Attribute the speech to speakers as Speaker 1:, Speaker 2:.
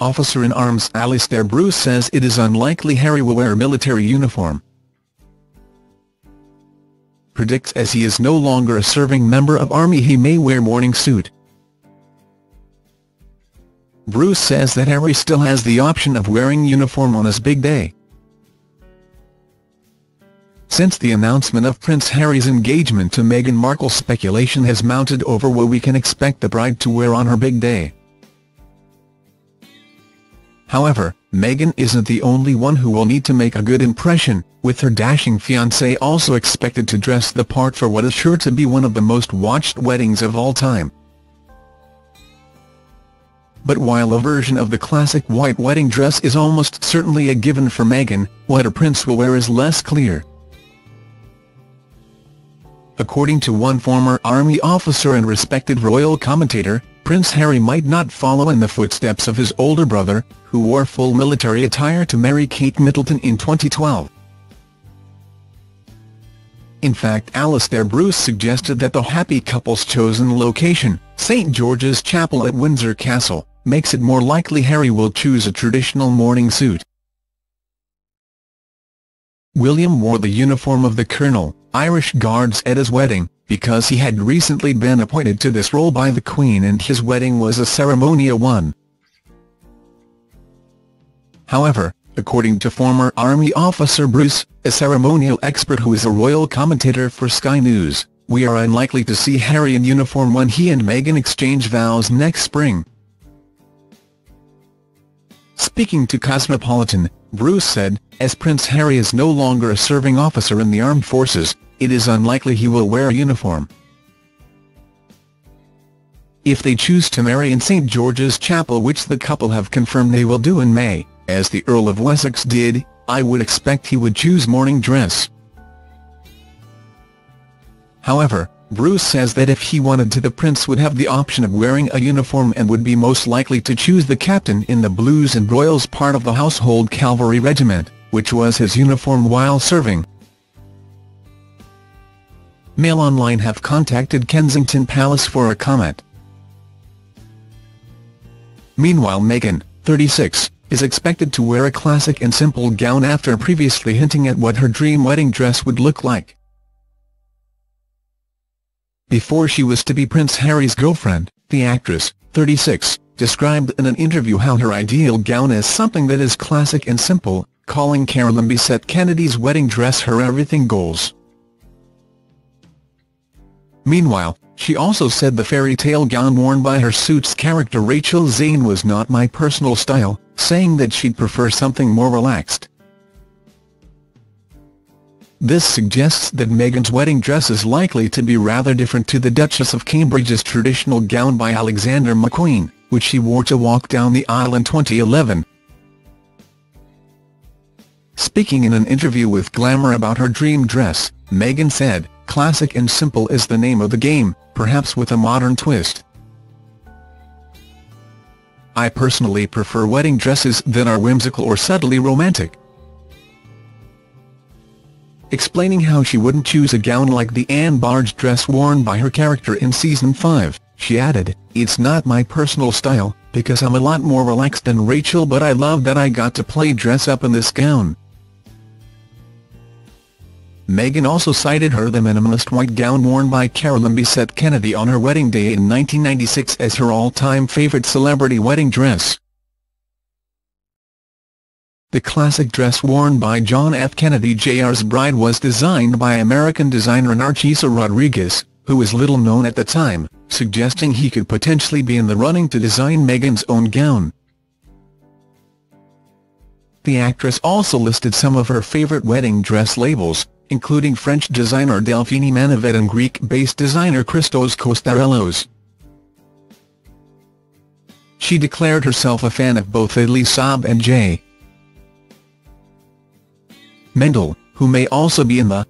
Speaker 1: Officer-in-Arms Alastair Bruce says it is unlikely Harry will wear military uniform. Predicts as he is no longer a serving member of Army he may wear morning suit. Bruce says that Harry still has the option of wearing uniform on his big day. Since the announcement of Prince Harry's engagement to Meghan Markle speculation has mounted over what we can expect the bride to wear on her big day. However, Meghan isn't the only one who will need to make a good impression, with her dashing fiancé also expected to dress the part for what is sure to be one of the most watched weddings of all time. But while a version of the classic white wedding dress is almost certainly a given for Meghan, what a prince will wear is less clear. According to one former army officer and respected royal commentator, Prince Harry might not follow in the footsteps of his older brother, who wore full military attire to marry Kate Middleton in 2012. In fact Alastair Bruce suggested that the happy couple's chosen location, St George's Chapel at Windsor Castle, makes it more likely Harry will choose a traditional morning suit. William wore the uniform of the Colonel, Irish Guards at his wedding, because he had recently been appointed to this role by the Queen and his wedding was a ceremonial one. However, according to former Army officer Bruce, a ceremonial expert who is a royal commentator for Sky News, we are unlikely to see Harry in uniform when he and Meghan exchange vows next spring. Speaking to Cosmopolitan, Bruce said, as Prince Harry is no longer a serving officer in the armed forces, it is unlikely he will wear a uniform. If they choose to marry in St George's Chapel which the couple have confirmed they will do in May, as the Earl of Wessex did, I would expect he would choose morning dress. However, Bruce says that if he wanted to the prince would have the option of wearing a uniform and would be most likely to choose the captain in the Blues and Royals part of the Household Cavalry Regiment, which was his uniform while serving. Mail Online have contacted Kensington Palace for a comment. Meanwhile Meghan, 36, is expected to wear a classic and simple gown after previously hinting at what her dream wedding dress would look like. Before she was to be Prince Harry's girlfriend, the actress, 36, described in an interview how her ideal gown is something that is classic and simple, calling Carolyn Bessette Kennedy's wedding dress her everything goals. Meanwhile, she also said the fairy tale gown worn by her Suits character Rachel Zane was not my personal style, saying that she'd prefer something more relaxed. This suggests that Meghan's wedding dress is likely to be rather different to the Duchess of Cambridge's traditional gown by Alexander McQueen, which she wore to walk down the aisle in 2011. Speaking in an interview with Glamour about her dream dress, Meghan said, Classic and simple is the name of the game, perhaps with a modern twist. I personally prefer wedding dresses that are whimsical or subtly romantic. Explaining how she wouldn't choose a gown like the Anne Barge dress worn by her character in Season 5, she added, It's not my personal style, because I'm a lot more relaxed than Rachel but I love that I got to play dress up in this gown. Meghan also cited her the minimalist white gown worn by Carolyn Bessette Kennedy on her wedding day in 1996 as her all-time favourite celebrity wedding dress. The classic dress worn by John F. Kennedy Jr.'s bride was designed by American designer Narciso Rodriguez, who was little known at the time, suggesting he could potentially be in the running to design Meghan's own gown. The actress also listed some of her favourite wedding dress labels, including French designer Delphine Manivet and Greek-based designer Christos Costarellos. She declared herself a fan of both Elie and J. Mendel, who may also be in the